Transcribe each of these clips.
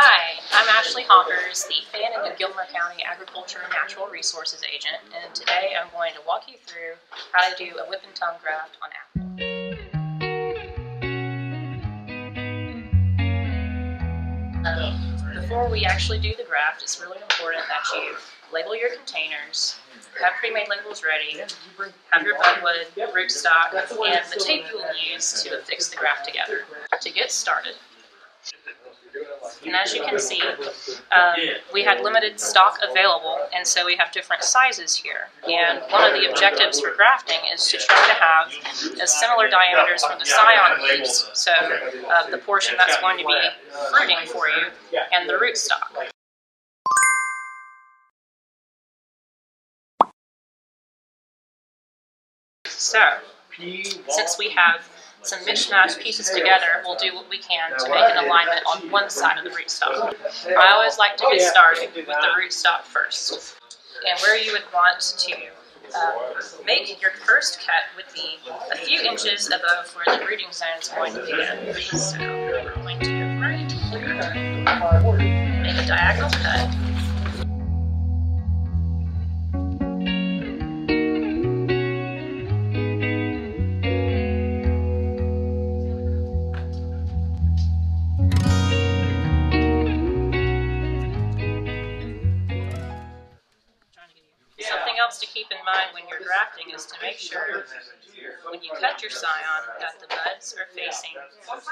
Hi, I'm Ashley Hoppers, the Fannin and the Gilmer County Agriculture and Natural Resources Agent, and today I'm going to walk you through how to do a whip and tongue graft on apple. Um, before we actually do the graft, it's really important that you label your containers, have pre-made labels ready, have your budwood, rootstock, and the tape you will use to affix the graft together. To get started, and as you can see, um, we had limited stock available, and so we have different sizes here. And one of the objectives for grafting is to try to have as similar diameters for the scion leaves, so uh, the portion that's going to be fruiting for you, and the rootstock. So, since we have some mishmash pieces together, we'll do what we can to make an alignment on one side of the rootstock. I always like to get started with the rootstock first. And where you would want to uh, make your first cut would be a few inches above where the rooting zone is going to begin. So we're going to right here, make a diagonal cut. Keep in mind when you're grafting is to make sure when you cut your scion that the buds are facing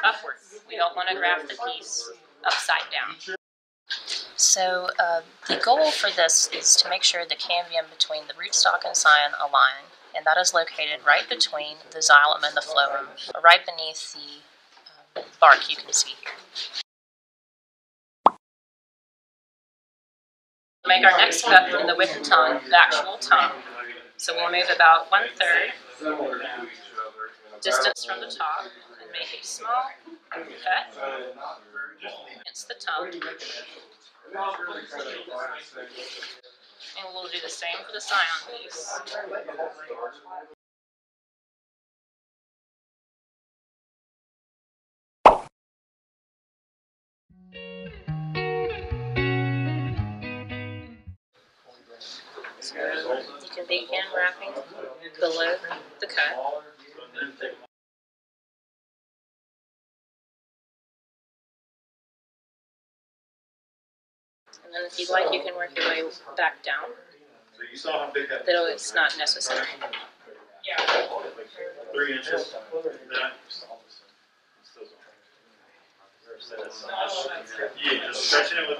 upward. We don't want to graft the piece upside down. So uh, the goal for this is to make sure the cambium between the rootstock and scion align, and that is located right between the xylem and the phloem, right beneath the um, bark you can see here. Make our next cut in the whip tongue, the actual tongue. So we'll move about one third distance from the top and make a small cut against the tongue. And we'll do the same for the scion piece. So you can begin wrapping below the cut. And then if you'd like, you can work your way back down. Though it's not necessary. Yeah. three inches. Yeah, just stretching it with.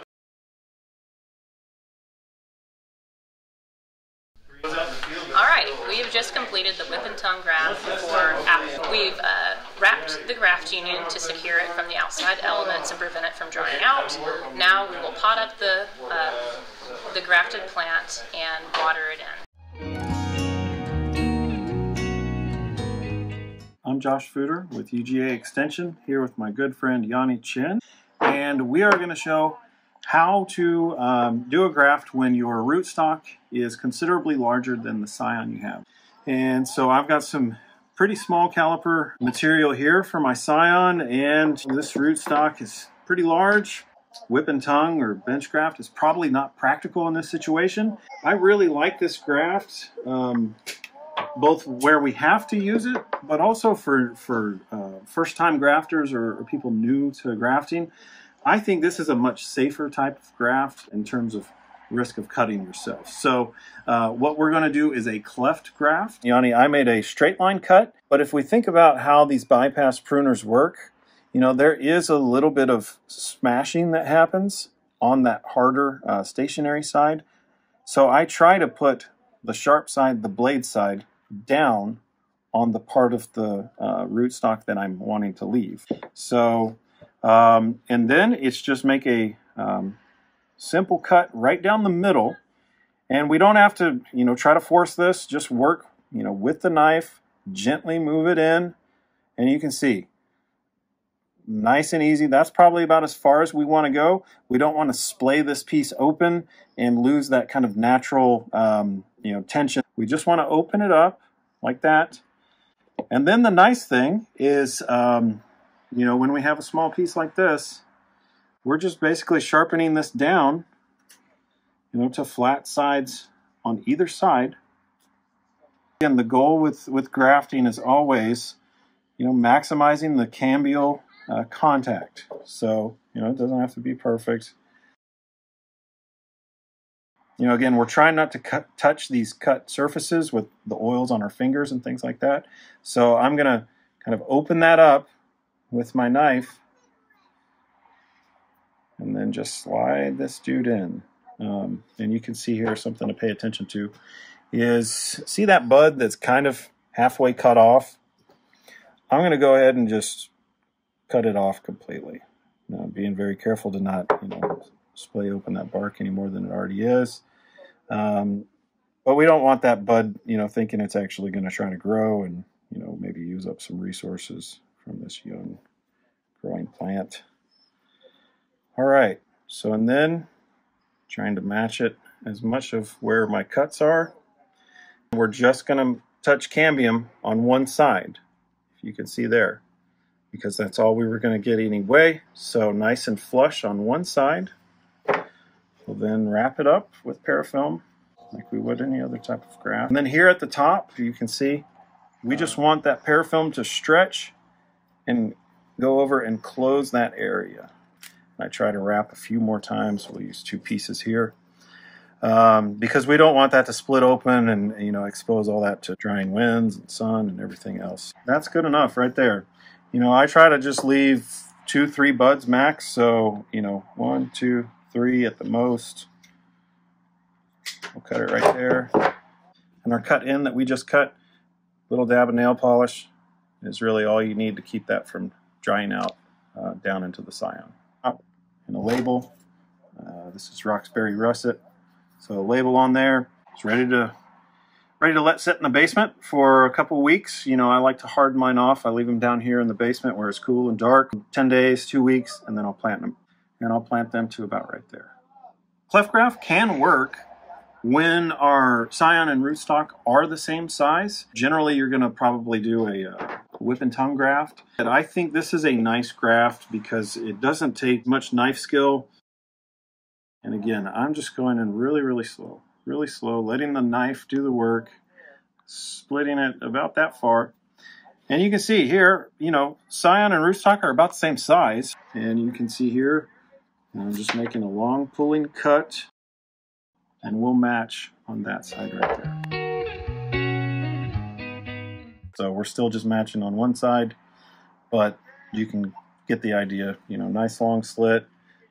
Alright, we have just completed the whip and tongue graft for apple. We've uh, union to secure it from the outside elements and prevent it from drying out. Now we will pot up the, uh, the grafted plant and water it in. I'm Josh Fuder with UGA Extension, here with my good friend Yanni Chin, and we are going to show how to um, do a graft when your rootstock is considerably larger than the scion you have. And so I've got some pretty small caliper material here for my scion, and this rootstock is pretty large. Whip and tongue or bench graft is probably not practical in this situation. I really like this graft. Um, both where we have to use it, but also for, for uh, first-time grafters or, or, people new to grafting. I think this is a much safer type of graft in terms of risk of cutting yourself. So uh, what we're going to do is a cleft graft. Yanni, I made a straight line cut, but if we think about how these bypass pruners work, you know, there is a little bit of smashing that happens on that harder uh, stationary side. So I try to put the sharp side, the blade side, down on the part of the uh, rootstock that I'm wanting to leave. So, um, and then it's just make a um, simple cut right down the middle. And we don't have to, you know, try to force this. Just work, you know, with the knife, gently move it in. And you can see, nice and easy. That's probably about as far as we want to go. We don't want to splay this piece open and lose that kind of natural, um, you know, tension. We just want to open it up like that. And then the nice thing is, um, you know, when we have a small piece like this, we're just basically sharpening this down, you know, to flat sides on either side. Again, the goal with, with grafting is always, you know, maximizing the cambial uh, contact. So, you know, it doesn't have to be perfect. You know, again, we're trying not to cut, touch these cut surfaces with the oils on our fingers and things like that. So I'm going to kind of open that up with my knife and then just slide this dude in. Um, and you can see here something to pay attention to is see that bud that's kind of halfway cut off? I'm going to go ahead and just cut it off completely. Now, being very careful to not, you know, splay open that bark any more than it already is. Um, but we don't want that bud, you know, thinking it's actually going to try to grow and, you know, maybe use up some resources from this young growing plant. All right, so and then trying to match it as much of where my cuts are. We're just going to touch cambium on one side, if you can see there, because that's all we were going to get anyway. So nice and flush on one side. We'll then wrap it up with parafilm like we would any other type of graft. And then here at the top, you can see we just want that parafilm to stretch and go over and close that area. I try to wrap a few more times. We'll use two pieces here um, because we don't want that to split open and you know expose all that to drying winds and sun and everything else. That's good enough right there. You know, I try to just leave two, three buds max. So you know, one, two, three at the most. We'll cut it right there. And our cut in that we just cut, little dab of nail polish is really all you need to keep that from drying out uh, down into the scion and a label. Uh, this is Roxbury Russet. So a label on there. It's ready to ready to let sit in the basement for a couple weeks. You know, I like to harden mine off. I leave them down here in the basement where it's cool and dark. 10 days, two weeks, and then I'll plant them. And I'll plant them to about right there. Cleft graft can work when our scion and rootstock are the same size. Generally, you're going to probably do a uh, whip and tongue graft. And I think this is a nice graft because it doesn't take much knife skill. And again, I'm just going in really, really slow, really slow, letting the knife do the work, splitting it about that far. And you can see here, you know, scion and rootstock are about the same size. And you can see here, I'm just making a long pulling cut and we'll match on that side right there. So we're still just matching on one side, but you can get the idea. You know, nice long slit,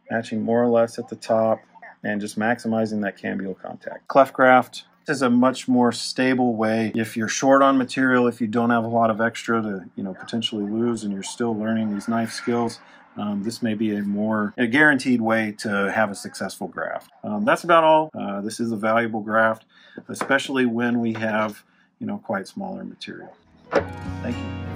matching more or less at the top, and just maximizing that cambial contact. Cleft graft is a much more stable way if you're short on material, if you don't have a lot of extra to, you know, potentially lose and you're still learning these knife skills, um, this may be a more a guaranteed way to have a successful graft. Um, that's about all. Uh, this is a valuable graft, especially when we have, you know, quite smaller material. Thank you.